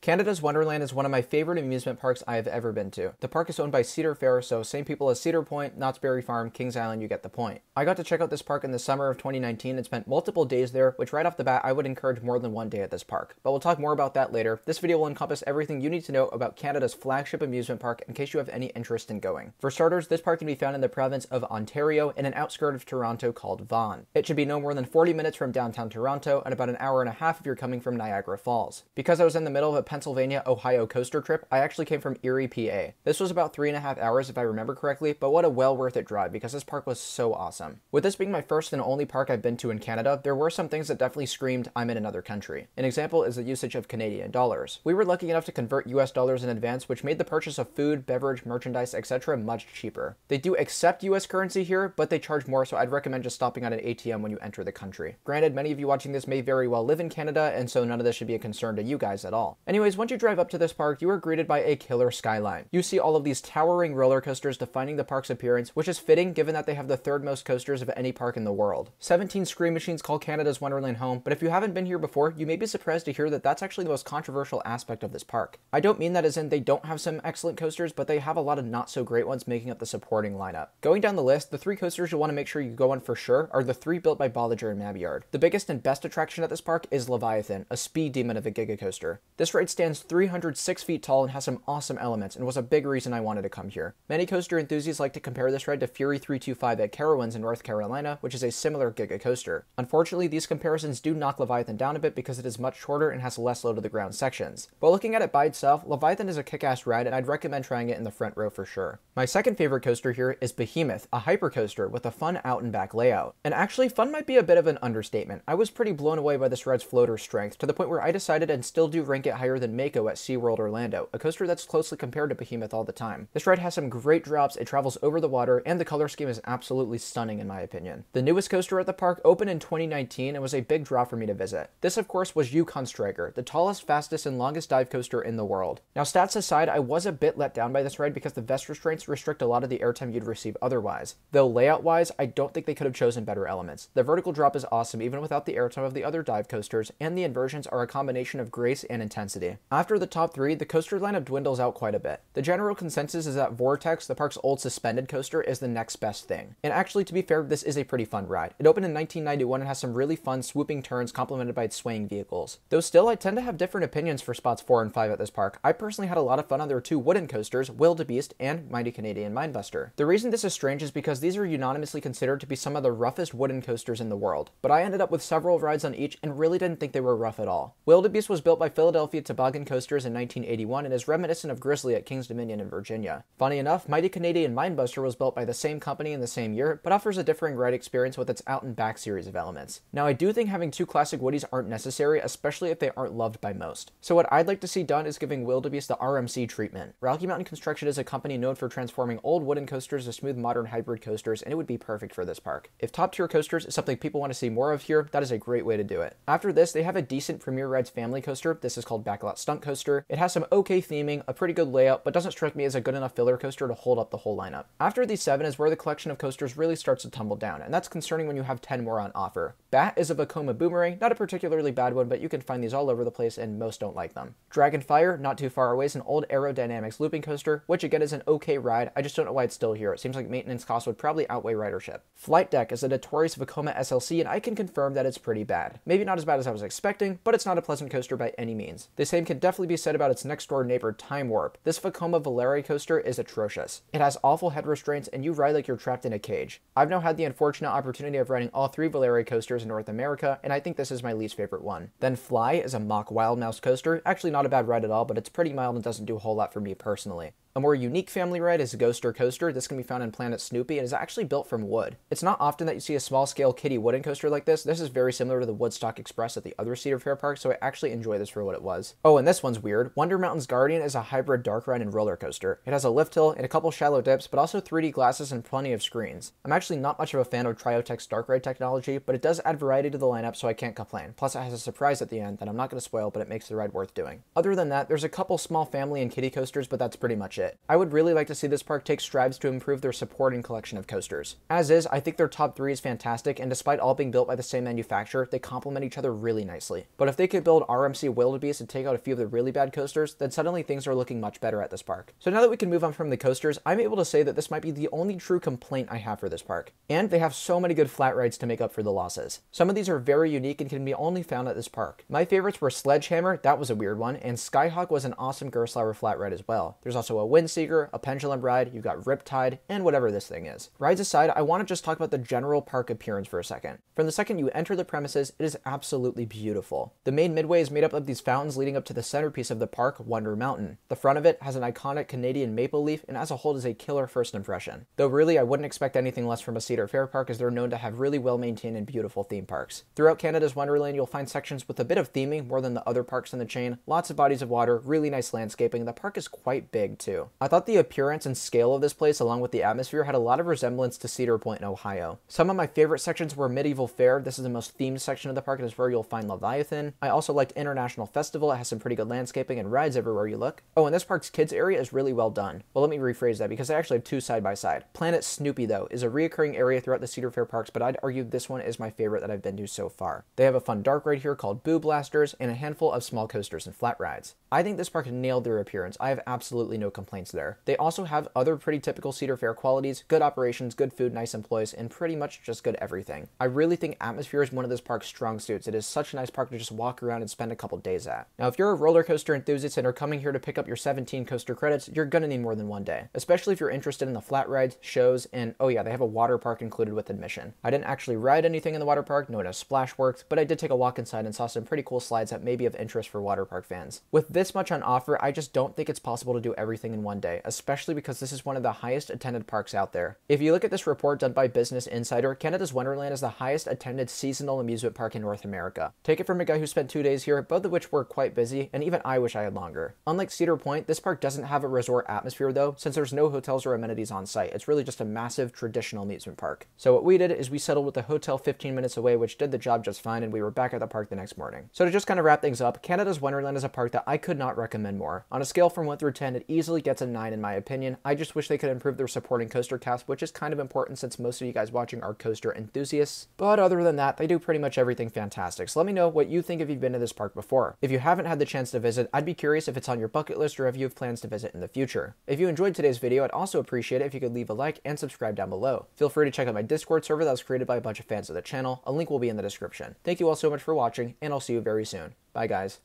Canada's Wonderland is one of my favorite amusement parks I have ever been to. The park is owned by Cedar Fair, so same people as Cedar Point, Knott's Berry Farm, Kings Island, you get the point. I got to check out this park in the summer of 2019 and spent multiple days there, which right off the bat I would encourage more than one day at this park. But we'll talk more about that later. This video will encompass everything you need to know about Canada's flagship amusement park in case you have any interest in going. For starters, this park can be found in the province of Ontario in an outskirt of Toronto called Vaughan. It should be no more than 40 minutes from downtown Toronto and about an hour and a half if you're coming from Niagara Falls. Because I was in the middle of a Pennsylvania, Ohio, coaster trip, I actually came from Erie, PA. This was about three and a half hours if I remember correctly, but what a well worth it drive because this park was so awesome. With this being my first and only park I've been to in Canada, there were some things that definitely screamed I'm in another country. An example is the usage of Canadian dollars. We were lucky enough to convert US dollars in advance, which made the purchase of food, beverage, merchandise, etc. much cheaper. They do accept US currency here, but they charge more, so I'd recommend just stopping at an ATM when you enter the country. Granted, many of you watching this may very well live in Canada, and so none of this should be a concern to you guys at all. Anyways, once you drive up to this park, you are greeted by a killer skyline. You see all of these towering roller coasters defining the park's appearance, which is fitting given that they have the third most coasters of any park in the world. 17 Scream Machines call Canada's Wonderland home, but if you haven't been here before, you may be surprised to hear that that's actually the most controversial aspect of this park. I don't mean that as in they don't have some excellent coasters, but they have a lot of not so great ones making up the supporting lineup. Going down the list, the three coasters you'll want to make sure you go on for sure are the three built by Bolliger and Mabillard. The biggest and best attraction at this park is Leviathan, a speed demon of a giga coaster. This stands 306 feet tall and has some awesome elements and was a big reason I wanted to come here. Many coaster enthusiasts like to compare this ride to Fury 325 at Carowinds in North Carolina, which is a similar Giga coaster. Unfortunately, these comparisons do knock Leviathan down a bit because it is much shorter and has less low to the ground sections. But looking at it by itself, Leviathan is a kick-ass ride and I'd recommend trying it in the front row for sure. My second favorite coaster here is Behemoth, a hypercoaster with a fun out and back layout. And actually, fun might be a bit of an understatement. I was pretty blown away by this ride's floater strength to the point where I decided and still do rank it higher than Mako at SeaWorld Orlando, a coaster that's closely compared to Behemoth all the time. This ride has some great drops, it travels over the water, and the color scheme is absolutely stunning in my opinion. The newest coaster at the park opened in 2019 and was a big draw for me to visit. This of course was Yukon Striker, the tallest, fastest, and longest dive coaster in the world. Now stats aside, I was a bit let down by this ride because the vest restraints restrict a lot of the airtime you'd receive otherwise. Though layout wise, I don't think they could have chosen better elements. The vertical drop is awesome even without the airtime of the other dive coasters, and the inversions are a combination of grace and intensity. After the top three, the coaster lineup dwindles out quite a bit. The general consensus is that Vortex, the park's old suspended coaster, is the next best thing. And actually, to be fair, this is a pretty fun ride. It opened in 1991 and has some really fun swooping turns complemented by its swaying vehicles. Though still, I tend to have different opinions for spots 4 and 5 at this park. I personally had a lot of fun on their two wooden coasters, Wilde Beast and Mighty Canadian Minebuster. The reason this is strange is because these are unanimously considered to be some of the roughest wooden coasters in the world, but I ended up with several rides on each and really didn't think they were rough at all. Wilde Beast was built by Philadelphia Toboggan Coasters in 1981 and is reminiscent of Grizzly at King's Dominion in Virginia. Funny enough, Mighty Canadian Minebuster was built by the same company in the same year, but offers a differing ride experience with its out and back series of elements. Now, I do think having two classic Woodies aren't necessary, especially if they aren't loved by most. So what I'd like to see done is giving Wilde Beast the RMC treatment. Rocky Mountain Construction is a company known for transforming old wooden coasters to smooth modern hybrid coasters, and it would be perfect for this park. If top tier coasters is something people want to see more of here, that is a great way to do it. After this, they have a decent Premier Rides family coaster. This is called Backlot Stunt Coaster. It has some okay theming, a pretty good layout, but doesn't strike me as a good enough filler coaster to hold up the whole lineup. After these seven is where the collection of coasters really starts to tumble down, and that's concerning when you have 10 more on offer. Bat is a Vekoma Boomerang, not a particularly bad one, but you can find these all over the place and most don't like them. Dragonfire, not too far away, is an old Arrow Dynamics looping coaster, which again is an okay ride, I just don't know why it's still here. It seems like maintenance costs would probably outweigh ridership. Flight Deck is a notorious Vekoma SLC, and I can confirm that it's pretty bad. Maybe not as bad as I was expecting, but it's not a pleasant coaster by any means. The same can definitely be said about its next door neighbor, Time Warp. This Vekoma Volare coaster is atrocious. It has awful head restraints, and you ride like you're trapped in a cage. I've now had the unfortunate opportunity of riding all three Volare coasters in North America, and I think this is my least favorite one. Then Fly is a Mack Wild Mouse coaster, actually not a bad ride at all, but it's pretty mild and doesn't do a whole lot for me personally. A more unique family ride is Ghoster Coaster. This can be found in Planet Snoopy and is actually built from wood. It's not often that you see a small scale kiddie wooden coaster like this. This is very similar to the Woodstock Express at the other Cedar Fair park, so I actually enjoy this for what it was. Oh, and this one's weird. Wonder Mountain's Guardian is a hybrid dark ride and roller coaster. It has a lift hill and a couple shallow dips, but also 3D glasses and plenty of screens. I'm actually not much of a fan of Triotech's dark ride technology, but it does add variety to the lineup, so I can't complain. Plus, it has a surprise at the end that I'm not going to spoil, but it makes the ride worth doing. Other than that, there's a couple small family and kiddie coasters, but that's pretty much it. I would really like to see this park take strides to improve their supporting collection of coasters. As is, I think their top three is fantastic, and despite all being built by the same manufacturer, they complement each other really nicely. But if they could build RMC Wilde Beast and take out a few of the really bad coasters, then suddenly things are looking much better at this park. So now that we can move on from the coasters, I'm able to say that this might be the only true complaint I have for this park. And they have so many good flat rides to make up for the losses. Some of these are very unique and can be only found at this park. My favorites were Sledgehammer, that was a weird one, and Skyhawk was an awesome Gerstlauer flat ride as well. There's also a Windseeker, a Pendulum ride, you've got Riptide, and whatever this thing is. Rides aside, I want to just talk about the general park appearance for a second. From the second you enter the premises, it is absolutely beautiful. The main midway is made up of these fountains leading up to the centerpiece of the park, Wonder Mountain. The front of it has an iconic Canadian maple leaf and as a whole is a killer first impression. Though really I wouldn't expect anything less from a Cedar Fair park as they're known to have really well maintained and beautiful theme parks. Throughout Canada's Wonderland you'll find sections with a bit of theming more than the other parks in the chain, lots of bodies of water, really nice landscaping, the park is quite big too. I thought the appearance and scale of this place along with the atmosphere had a lot of resemblance to Cedar Point in Ohio. Some of my favorite sections were Medieval Fair, this is the most themed section of the park, and it is where you'll find Leviathan. I also liked International Festival, it has some pretty good landscaping and rides everywhere you look. Oh, and this park's kids area is really well done. Well, let me rephrase that because I actually have two side by side. Planet Snoopy, though, is a reoccurring area throughout the Cedar Fair parks, but I'd argue this one is my favorite that I've been to so far. They have a fun dark ride here called Boo Blasters and a handful of small coasters and flat rides. I think this park nailed their appearance. I have absolutely no complaints there. They also have other pretty typical Cedar Fair qualities, good operations, good food, nice employees, and pretty much just good everything. I really think atmosphere is one of this park's strong suits. It is such a nice park to just walk around and spend a couple days at. Now, if you're a roller coaster enthusiast and are coming here to pick up your 17 coaster credits, you're gonna need more than one day, especially if you're interested in the flat rides, shows, and oh yeah, they have a water park included with admission. I didn't actually ride anything in the water park, no no splash works, but I did take a walk inside and saw some pretty cool slides that may be of interest for water park fans. With this much on offer, I just don't think it's possible to do everything in one day, especially because this is one of the highest attended parks out there. If you look at this report done by Business Insider, Canada's Wonderland is the highest attended seasonal amusement park in North America. Take it from a guy who spent two days here, both of which were quite busy, and even I wish I had longer. Unlike Cedar Point, this park doesn't have a resort atmosphere though, since there's no hotels or amenities on site. It's really just a massive traditional amusement park. So what we did is we settled with a hotel 15 minutes away, which did the job just fine, and we were back at the park the next morning. So to just kind of wrap things up, Canada's Wonderland is a park that I could not recommend more. On a scale from 1 through 10, it easily gets a 9 in my opinion. I just wish they could improve their supporting coaster cast, which is kind of important since most of you guys watching are coaster enthusiasts. But other than that, they do pretty much everything fantastic. So let me know what you think if you've been to this park before. If you haven't had the chance to visit, I'd be curious if it's on your bucket list or if you have plans to visit in the future. If you enjoyed today's video, I'd also appreciate it if you could leave a like and subscribe down below. Feel free to check out my Discord server that was created by a bunch of fans of the channel. A link will be in the description. Thank you all so much for watching, and I'll see you very soon. Bye guys.